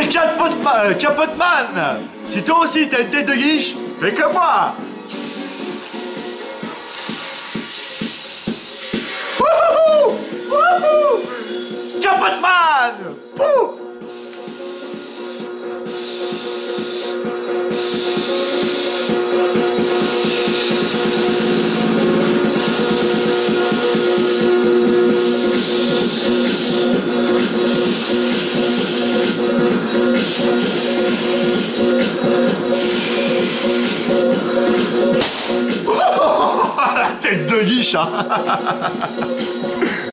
C'est Capotman, Capotman Si toi aussi t'as une tête de guiche, fais comme moi! Wouhou tête de guiche, hein